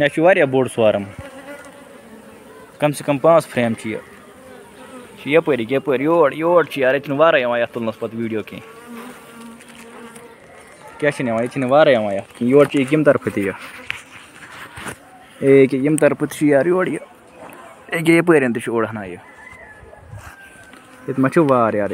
यह बोड़ स्वारम कम से कम पाँच फ्रेम यपर यपर योर योर यार ये वारा ये तुलन पे वीडियो कह क्या ये वारा ये योर यम तरफ़ तह यम तरफ़ यार योर ये यपर तह ओड़ हना ये मा वार यार